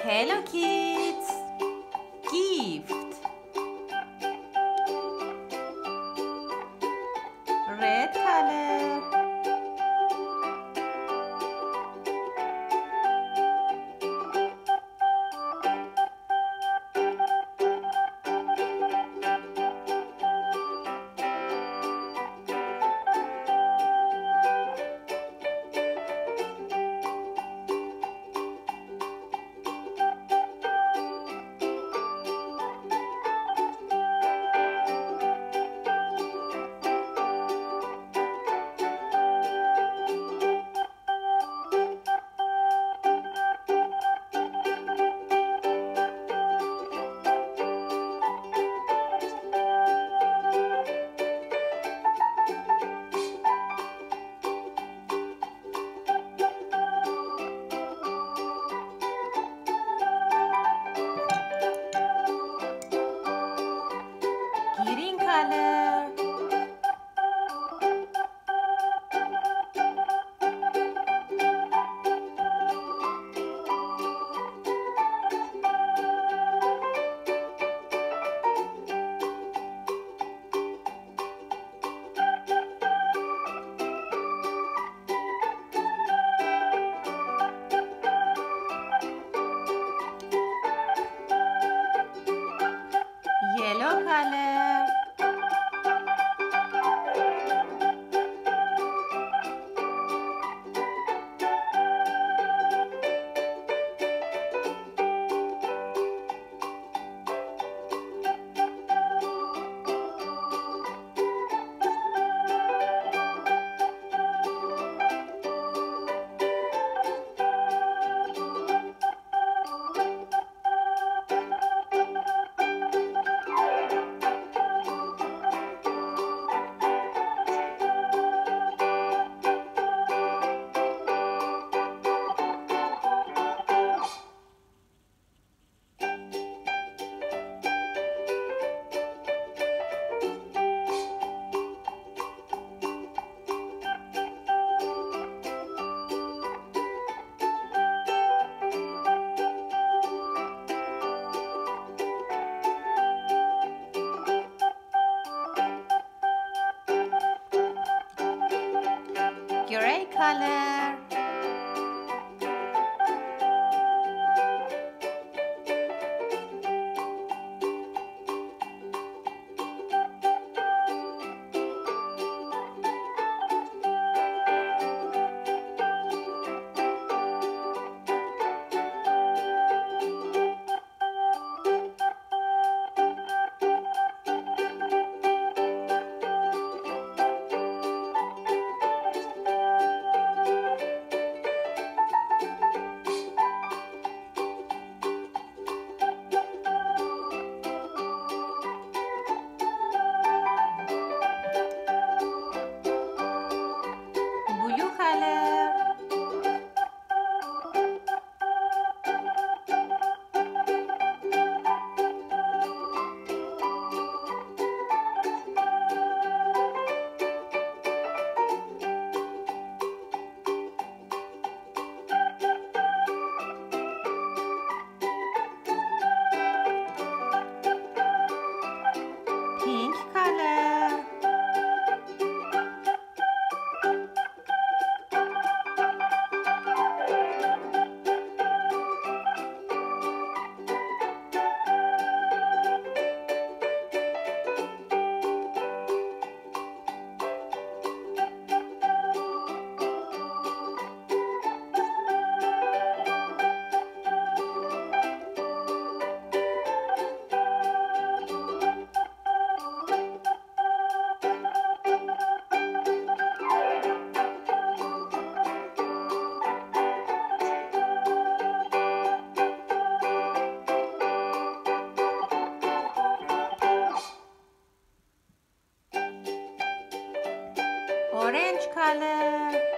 Hello kids! Gift Yellow color color Orange color